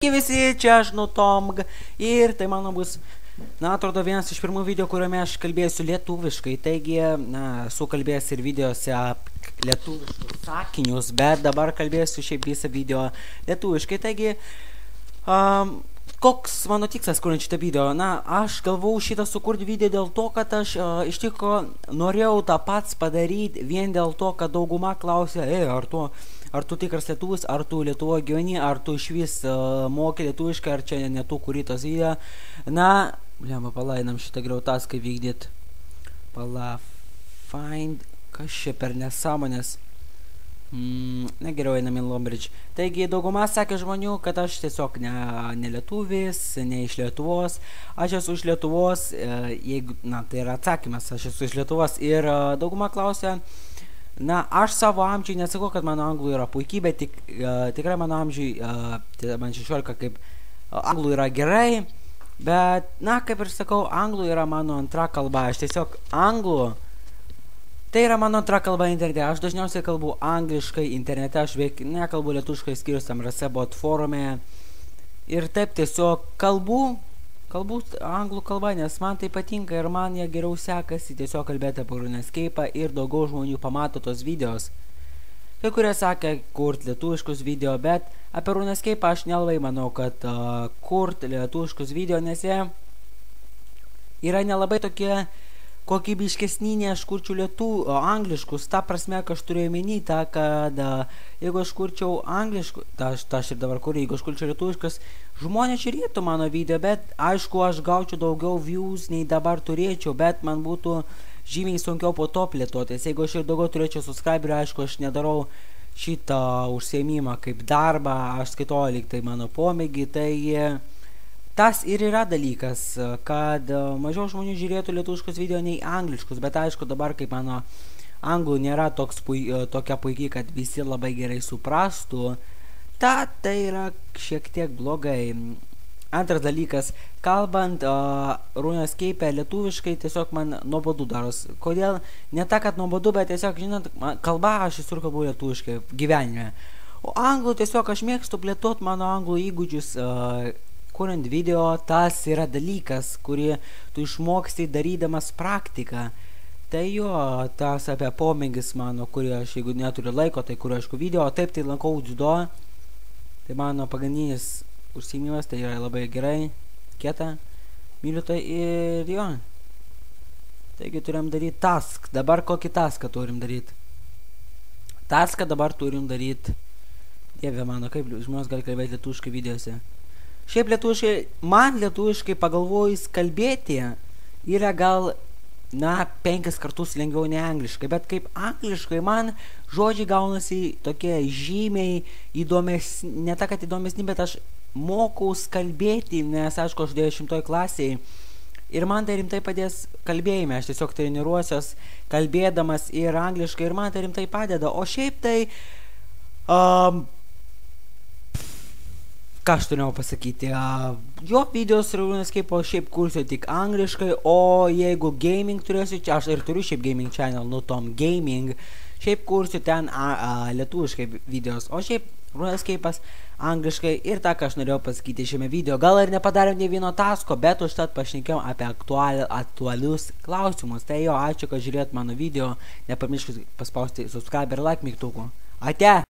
Sveiki visi, čia aš Nutomg ir tai mano bus, na, atrodo, vienas iš pirmų video, kuriame aš kalbėsiu lietuviškai. Taigi, na, esu kalbėjęs ir videose lietuviškus sakinius, bet dabar kalbėsiu šiaip visą video lietuviškai. Taigi, um, koks mano tikslas kuriant šitą video? Na, aš galvau šitą sukurti video dėl to, kad aš uh, iš tikro norėjau tą pats padaryti vien dėl to, kad dauguma klausė, ei, ar tu... To ar tu tikras lietuvis, ar tu Lietuvoje gyveni, ar tu iš vis uh, moki lietuviškai, ar čia ne tu kuri tas video. Na, lemba, palaidam šitą greutaską vykdyti. Pala, find, kas čia per nesąmonės. Mm, na geriau einam į Lombridge. Taigi dauguma sakė žmonių, kad aš tiesiog ne, ne lietuvis, ne iš Lietuvos. Aš esu iš Lietuvos, e, jeigu, na tai yra atsakymas, aš esu iš Lietuvos. Ir e, dauguma klausia, Na, aš savo amžiui nesakau, kad mano anglų yra puikiai, bet tik, uh, tikrai mano amžiui, uh, tai man 16 kaip uh, anglų yra gerai, bet, na, kaip ir sakau, anglų yra mano antra kalba, aš tiesiog anglų, tai yra mano antra kalba internete, aš dažniausiai kalbu angliškai internete, aš beveik nekalbu lietuškai skirius tam rasebot forume. Ir taip tiesiog kalbu, kalbu anglų kalba, nes man tai patinka ir man jie geriau sekasi tiesiog kalbėti apie RuneScape ir daugiau žmonių pamato tos videos. Kai kurie sakė kurt lietuviškus video, bet apie RuneScape aš nelabai manau, kad uh, kurt lietuviškus video, nes jie yra nelabai tokie kokybiškesnį nei aš kurčiau lietų, angliškus, ta prasme, kad aš turėjau menį tą, kad jeigu aš kurčiau angliškus, ta, ta aš ir dabar kuriu, jeigu aš kurčiau lietuviškas, žmonės žiūrėtų mano video, bet aišku, aš gaučiau daugiau views nei dabar turėčiau, bet man būtų žymiai sunkiau po to plėtotis. Jeigu aš ir daugiau turėčiau subscriberių, aišku, aš nedarau šitą užsiemimą kaip darbą, aš skaitau lyg tai mano pomėgį, tai tas ir yra dalykas, kad e, mažiau žmonių žiūrėtų lietuviškus video nei angliškus, bet aišku dabar kaip mano anglų nėra toks pui, e, tokia puikiai, kad visi labai gerai suprastų, ta tai yra šiek tiek blogai. Antras dalykas, kalbant uh, RuneScape lietuviškai, tiesiog man nuobodu daros. Kodėl? Ne ta, kad nuobodu, bet tiesiog, žinot, kalba aš visur kalbu lietuviškai gyvenime. O anglų tiesiog aš mėgstu plėtoti mano anglų įgūdžius uh, kuriant video, tas yra dalykas, kurį tu išmoksti darydamas praktiką. Tai jo, tas apie pomėgis mano, kurį aš, jeigu neturiu laiko, tai kuriu aišku video, taip tai lankau dziudo. Tai mano pagrindinis užsiimimas, tai yra labai gerai, kieta, myliu tai ir jo. Taigi turim daryti task. Dabar kokį taską turim daryti? Taską dabar turim daryti. Dieve mano, kaip žmonės gali kalbėti lietuškai videose. Šiaip lietuviškai, man lietuviškai pagalvojus kalbėti yra gal, na, penkis kartus lengviau nei angliškai, bet kaip angliškai man žodžiai gaunasi tokie žymiai įdomesni, ne ta, kad įdomesni, bet aš mokaus kalbėti, nes, aišku, aš dešimtoj klasiai. Ir man tai rimtai padės kalbėjime, aš tiesiog treniruosios kalbėdamas ir angliškai ir man tai rimtai padeda. O šiaip tai um, ką aš turėjau pasakyti, uh, jo videos raudonas kaip o šiaip kursiu tik angliškai, o jeigu gaming turėsiu, čia aš ir turiu šiaip gaming channel, nu tom gaming, šiaip kursiu ten a, a, lietuviškai videos, o šiaip RuneScape'as angliškai ir tą, ką aš norėjau pasakyti šiame video. Gal ir nepadarėm ne vieno tasko, bet užtat pašnekėjom apie aktual, aktualius klausimus. Tai jo, ačiū, kad žiūrėt mano video. Nepamirškit paspausti subscribe ir like mygtuku. Ate!